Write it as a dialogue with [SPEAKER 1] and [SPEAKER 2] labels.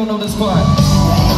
[SPEAKER 1] don't know this part.